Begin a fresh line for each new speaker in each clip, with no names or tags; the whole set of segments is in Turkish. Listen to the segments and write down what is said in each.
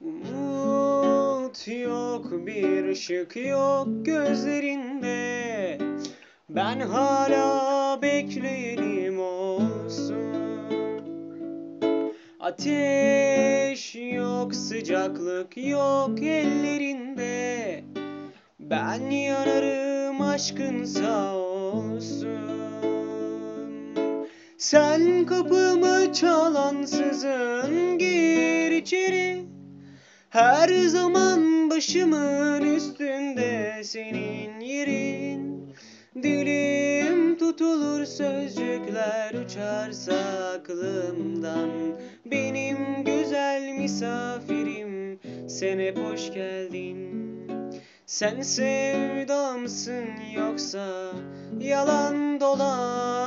Umut yok bir ışık yok gözlerinde. Ben hala bekleyenim olsun. Ateş yok sıcaklık yok ellerinde. Ben yanarım aşkın sağ olsun Sen kapımı çalansızın gir içeri. Her zaman başımın üstünde senin yerin. Dilim tutulur sözcükler uçarsa aklımdan. Benim güzel misafirim sen hep hoş geldin. Sen sevdamsın yoksa yalan dolan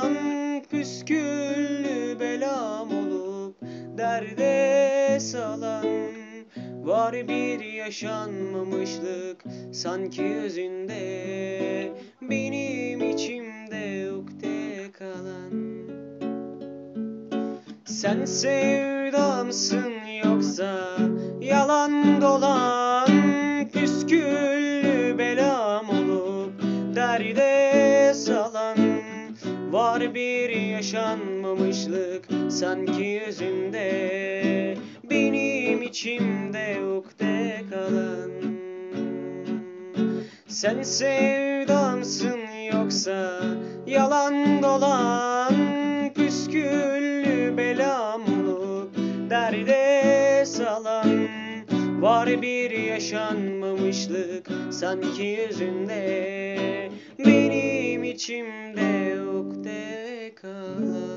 Püsküllü belam olup derde salan Var bir yaşanmamışlık sanki özünde Benim içimde ukde kalan. Sen sevdamsın yoksa yalan dolan Püsküllü belam olup derde salan Var bir yaşanmamışlık sanki yüzünde. Benim içimde ukde kalan. Sen sevdamsın yoksa yalan dolan. Püsküllü belam olup derde salan. Var bir yaşanmamışlık sanki yüzünde. Benim içimde ukde kalan